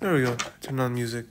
There we go. Turn on music.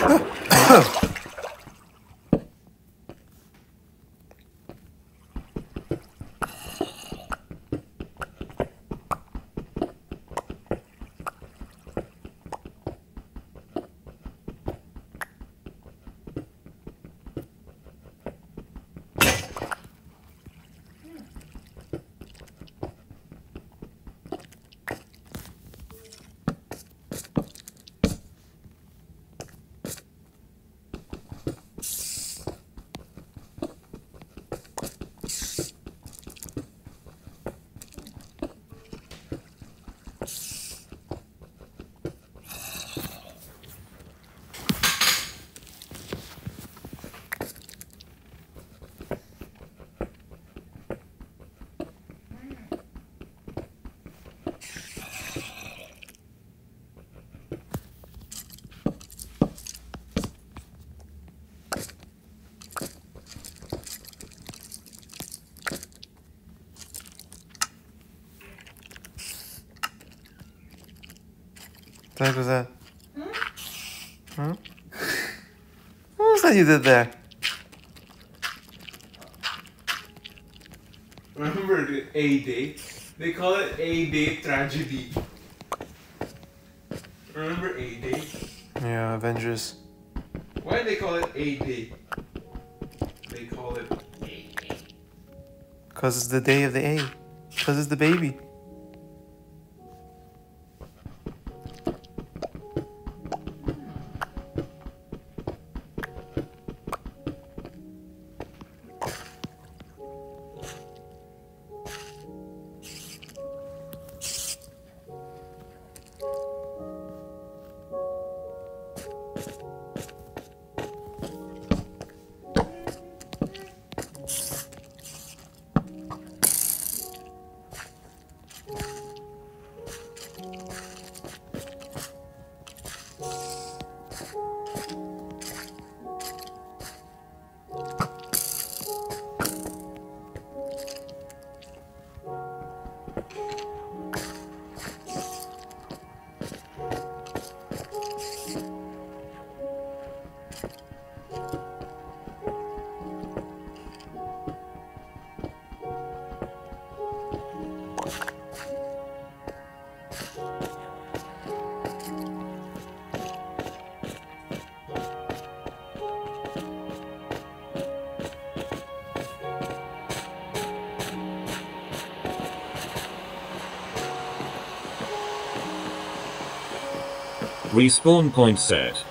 Shit. Heck was that? Huh? What was that you did there? Remember the A Day? They call it A Day tragedy. Remember A Day? Yeah, Avengers. Why do they call it A Day? They call it A Day. Because it's the day of the A. Because it's the baby. Respawn point set.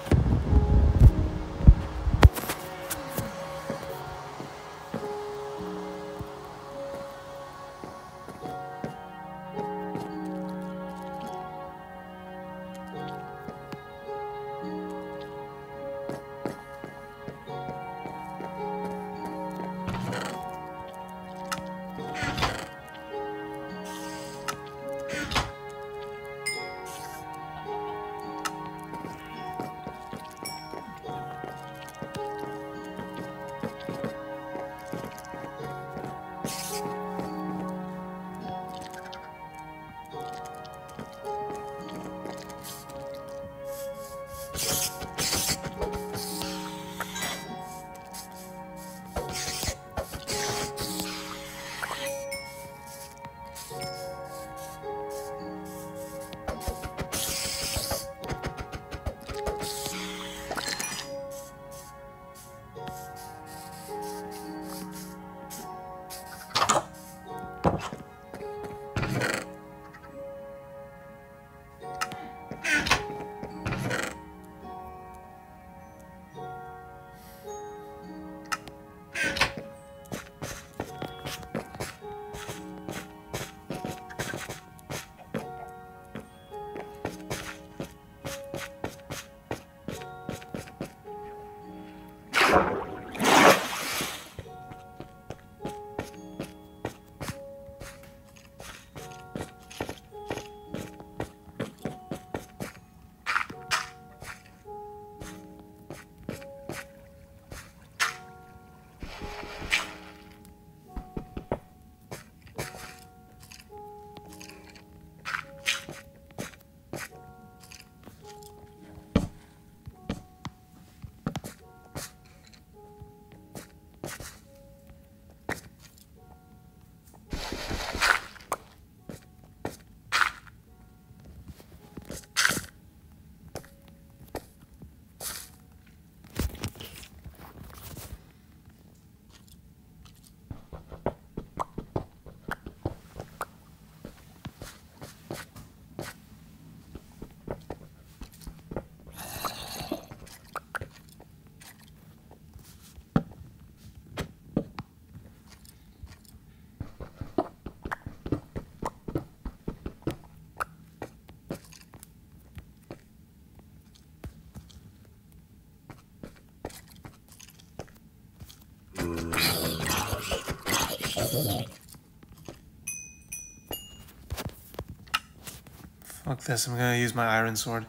Fuck this, I'm gonna use my iron sword.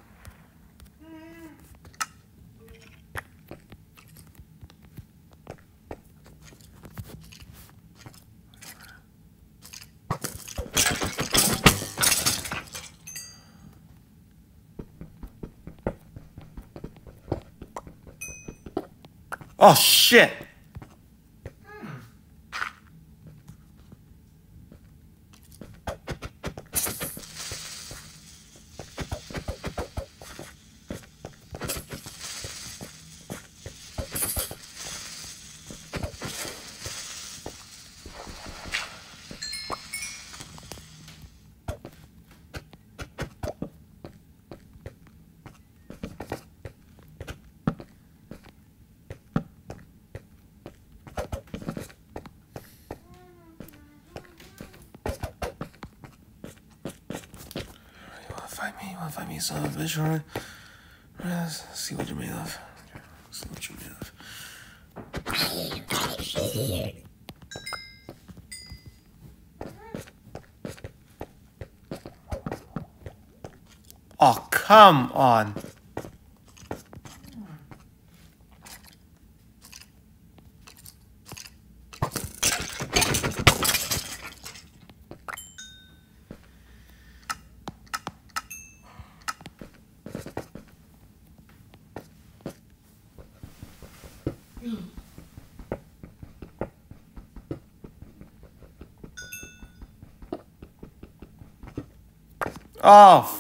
Oh shit! Me? Wanna fight me? Alright. Alright, let's see what you're made of. See what you're made of. Oh, come on. Oh,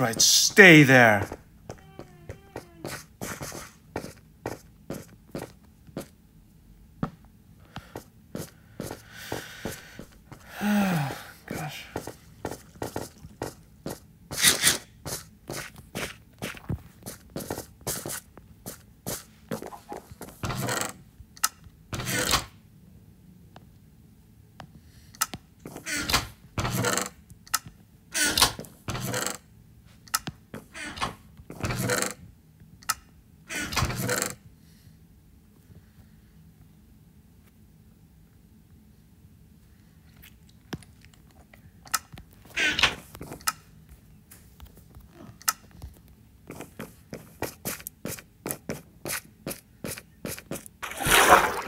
right. Stay there.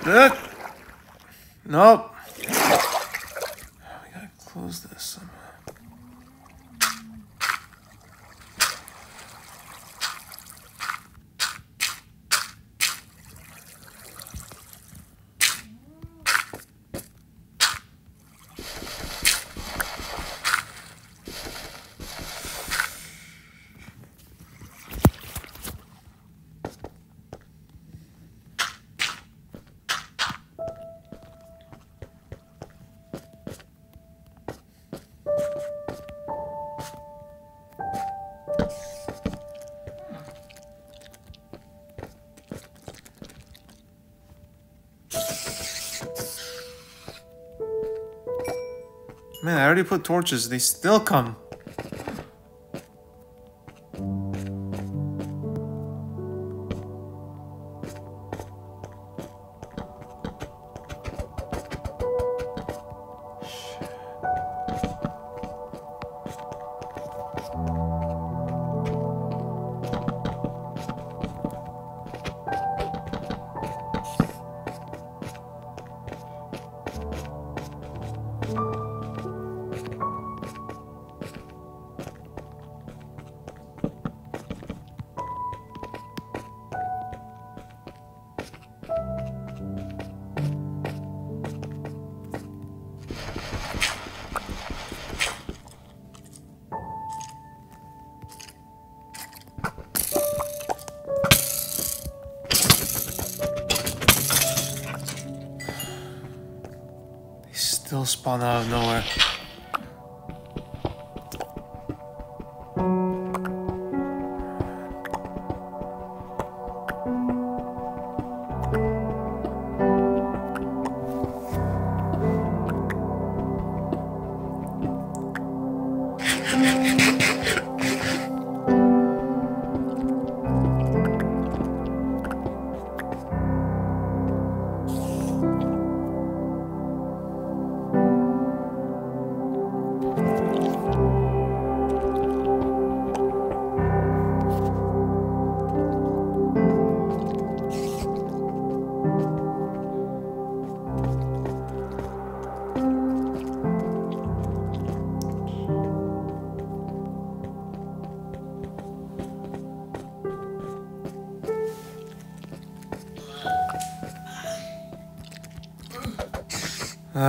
¿Eh? No. already put torches, they still come.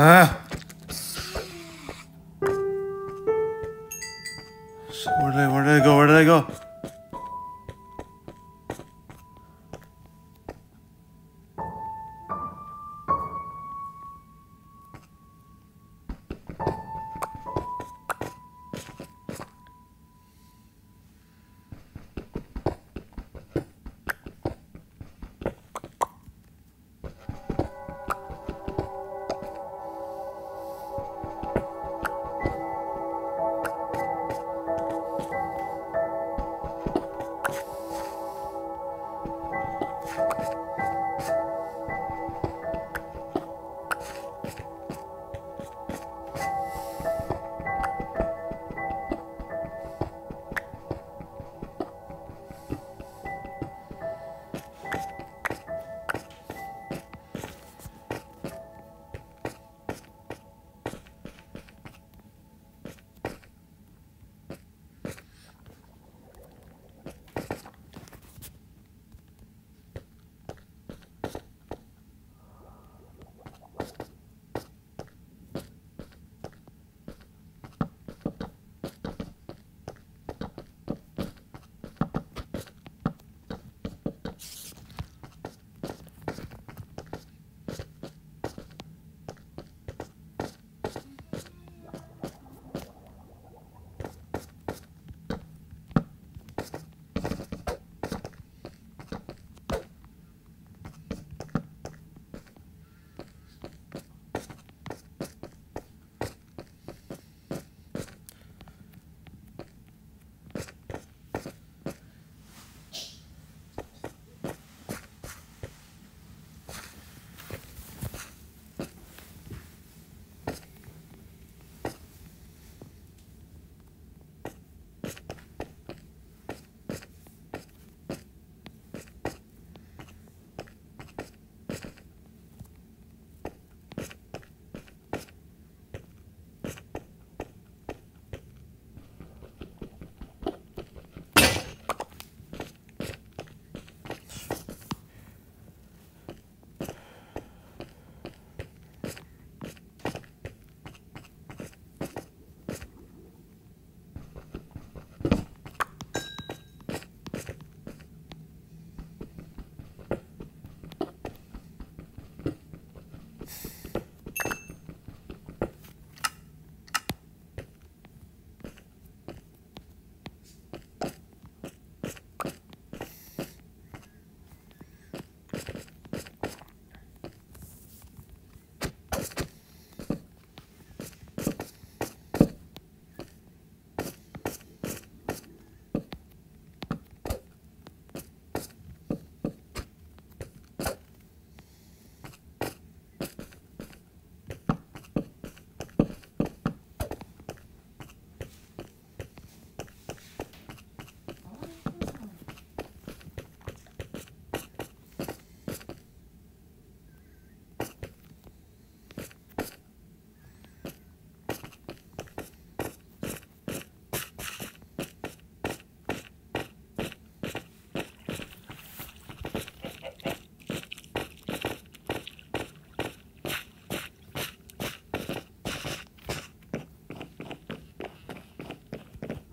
Ah.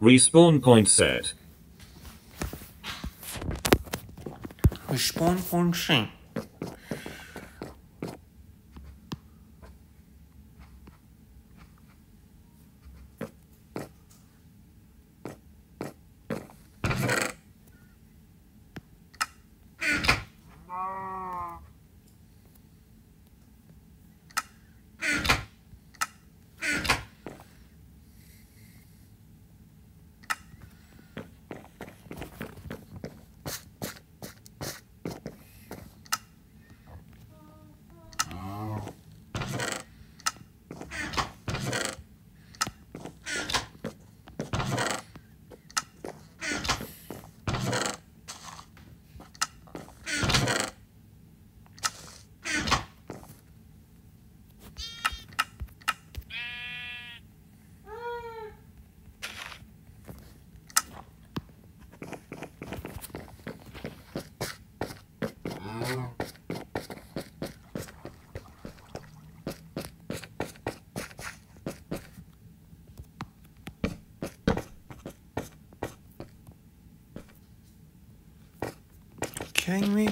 Respawn point set. Respawn point sim. Kidding me?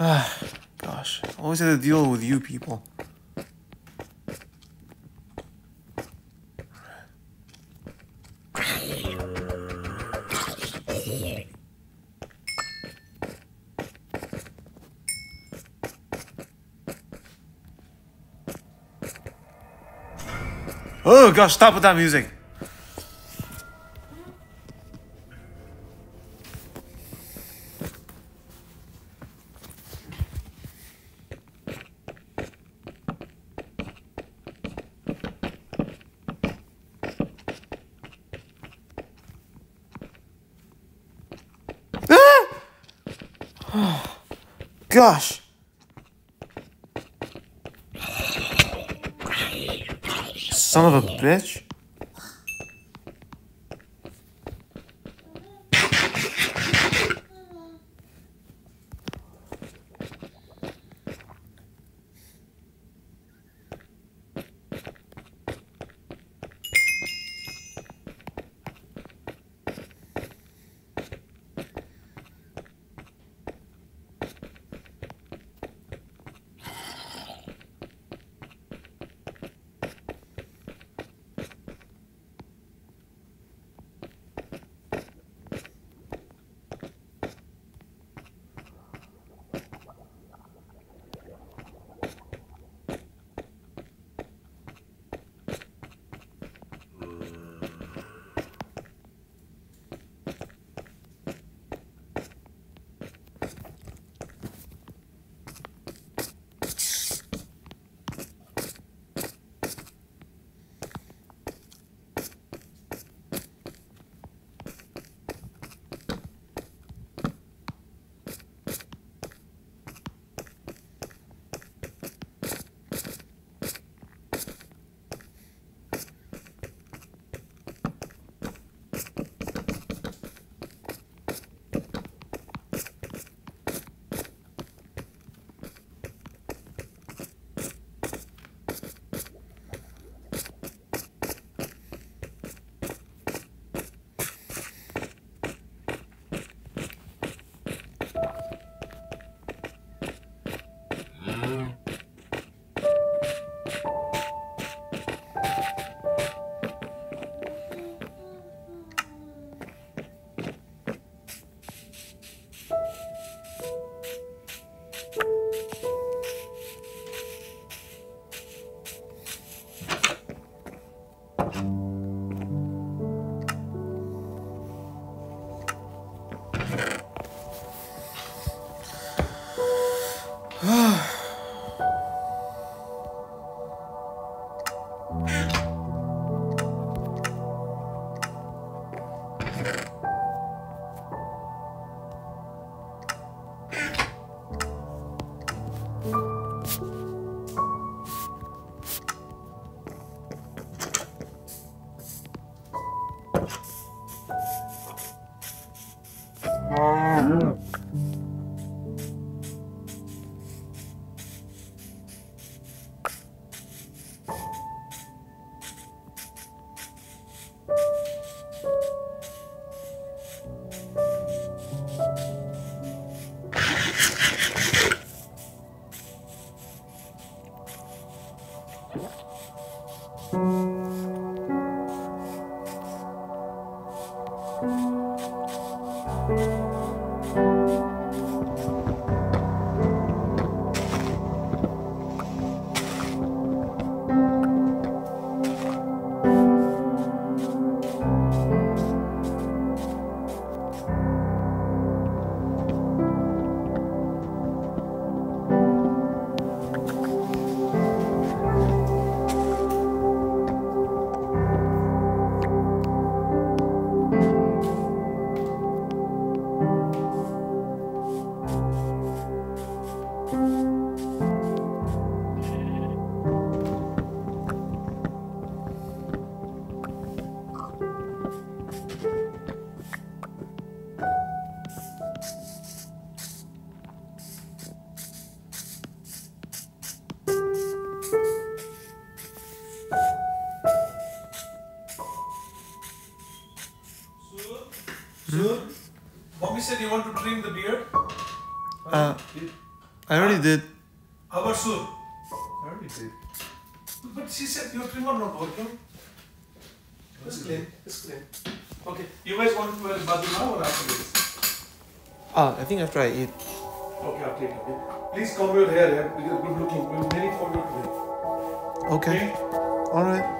Ah, gosh. Always have to deal with you people. Oh gosh, stop with that music. Ah! Gosh. Son of a bitch. Said you want to trim the beard. Uh, I already did. How about soon? I already did. But she said your trimmer not working. It's clean. It's clean. Okay. You guys want to wear badu now or after this? Ah, I think after I eat. Okay, I'll take it. Please comb your hair. Yeah? Because good looking. We need it for you today. Okay. Alright.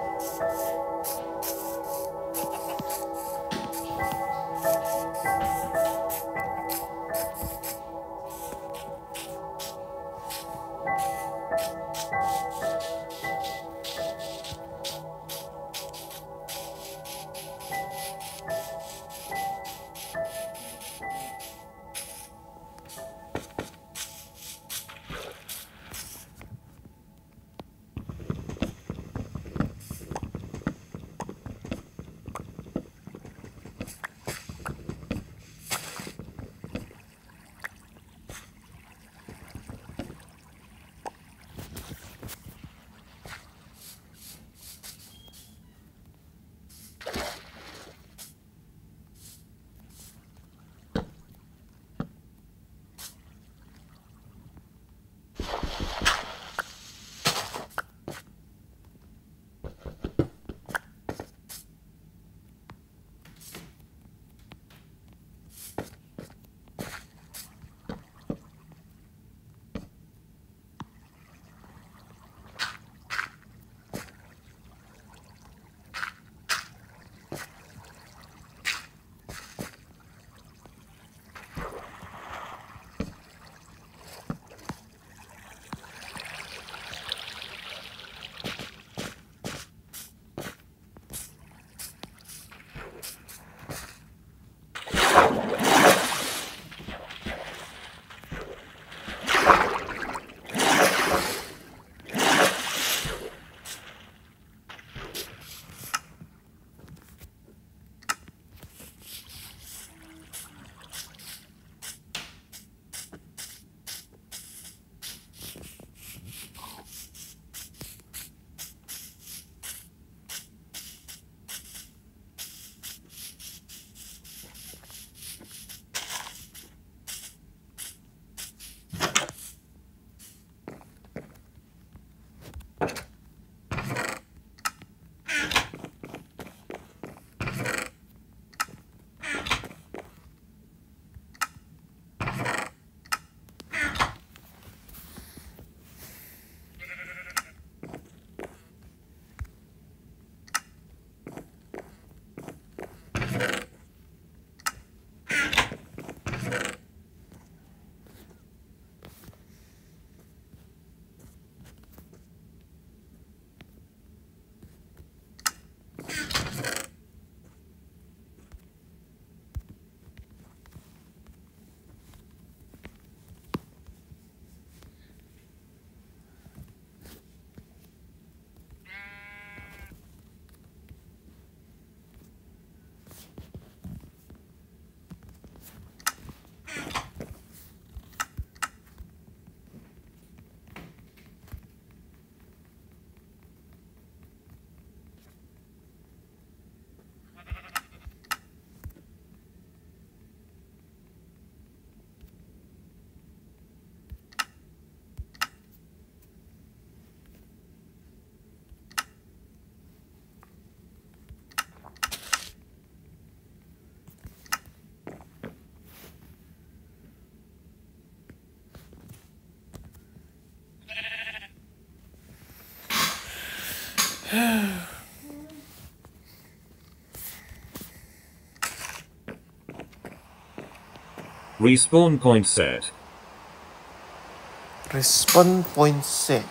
Respawn point set. Respawn point set.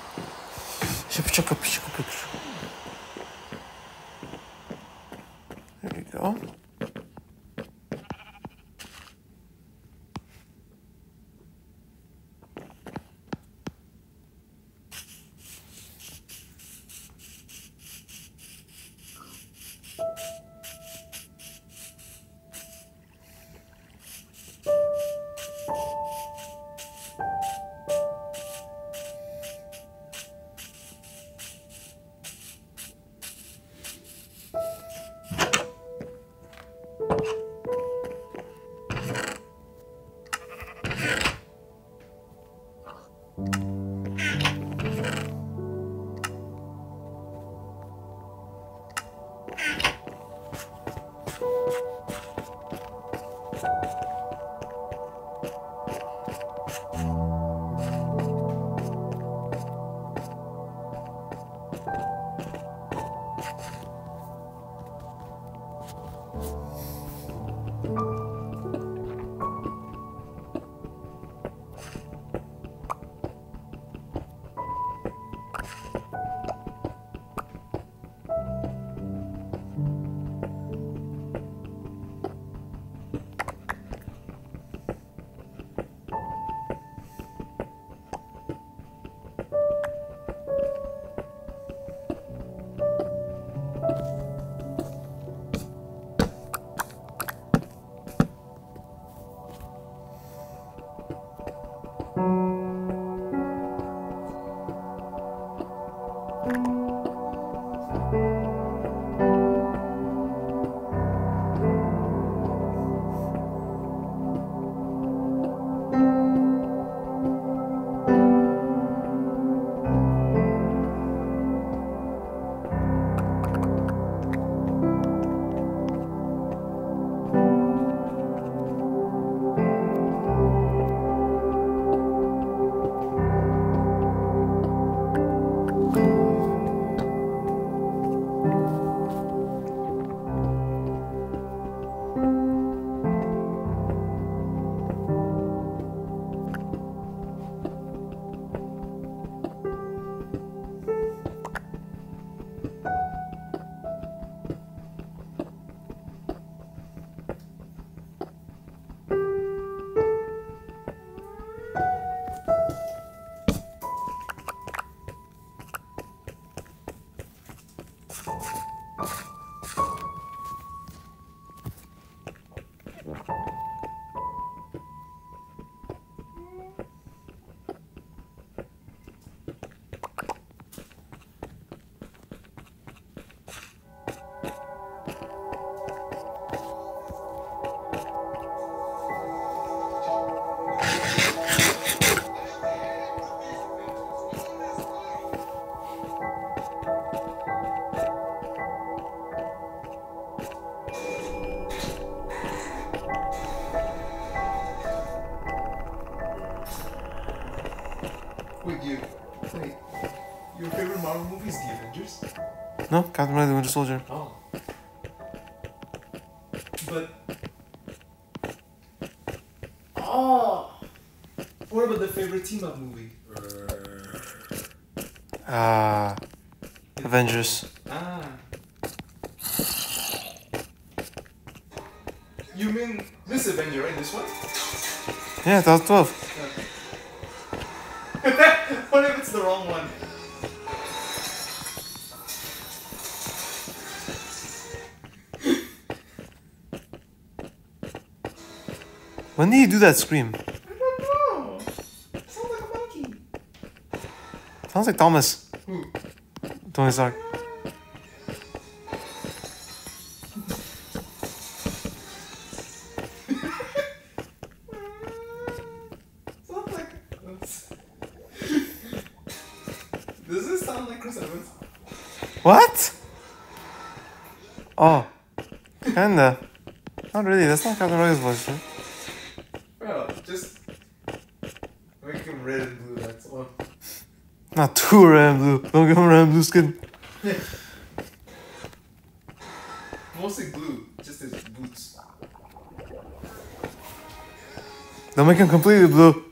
No, Captain America: The Winter Soldier. Oh. But. Oh! What about the favorite team up movie? Ah, Avengers. Ah. You mean this Avenger, right? This one? Yeah, 2012. what if it's the wrong one? When did you do that scream? I don't know. Sounds like a monkey. Sounds like Thomas. Who? Tony Stark. Sounds like. Does this sound like Chris Evans? What? Oh, kinda. Not really. That's not Captain America's voice, right? Bro, just make him red and blue. That's all. Not too red and blue. Don't give him red skin. Mostly blue, just his boots. Don't make him completely blue.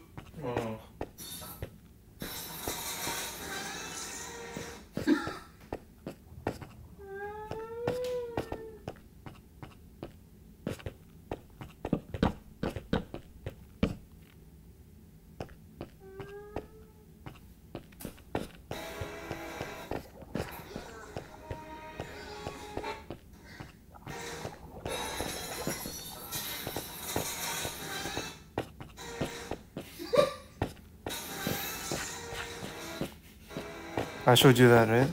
I showed you that, right?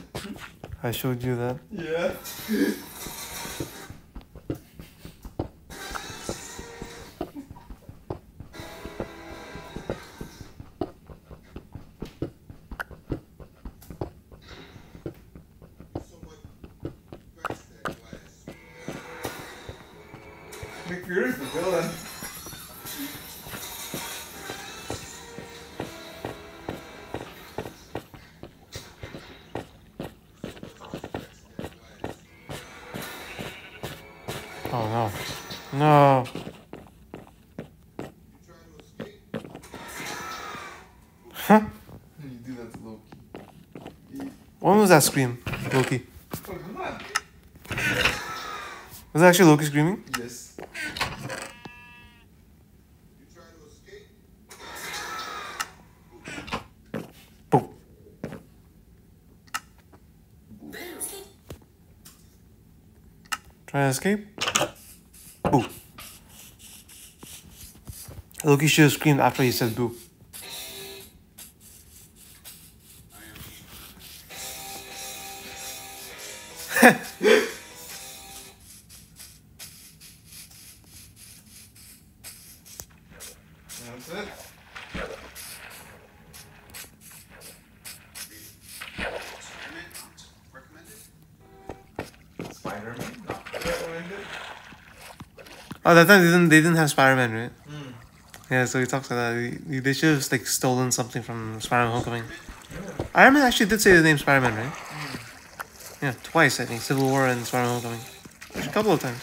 I showed you that. Yeah. Oh no. No. Huh? You do that to Loki. When was that scream? Loki. Was that actually Loki screaming? Yes. Boom. Trying to escape? Loki should have screamed after he said boo. That's Not recommended. Oh, that time they didn't, they didn't have Spider Man, right? Yeah, so he talks like that. He- They should have like stolen something from Spider Man Homecoming. Iron Man actually did say the name Spider Man, right? Yeah, twice I think. Civil War and Spider Man Homecoming. Actually, a couple of times.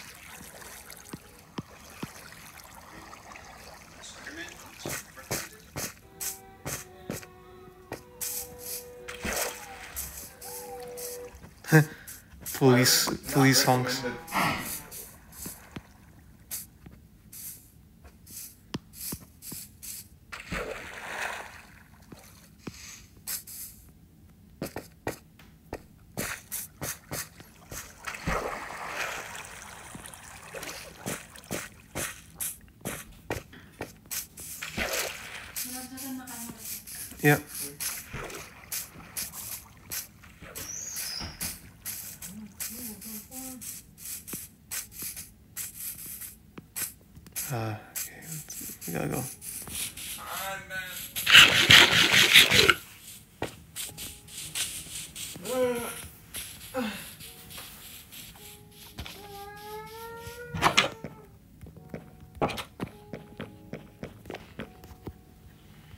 Police, police honks.